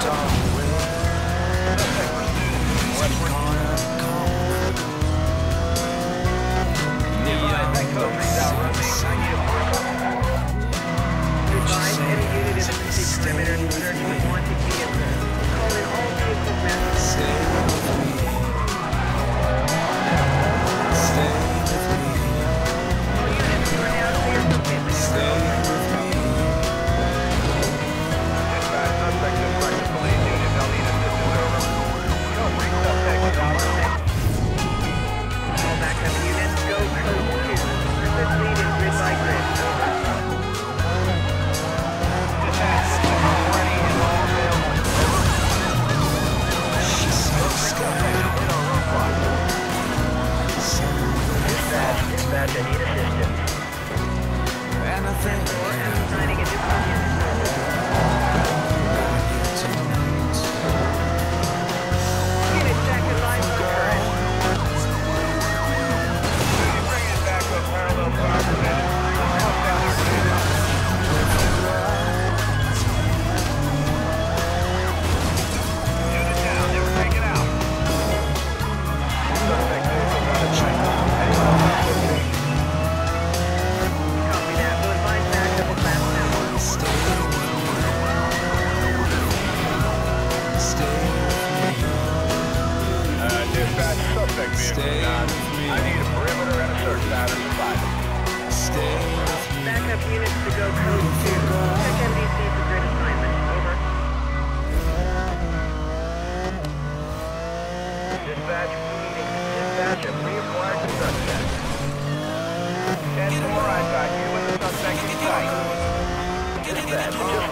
Tom. Dispatch, suspect vehicle down. I need a perimeter and a search pattern to find him. Backup units to go code 2. Check MDC for grid assignment. Over. Dispatch, meeting. Dispatch, have reacquired the suspect. Ten four, I got you and the suspect in sight. Dispatch, just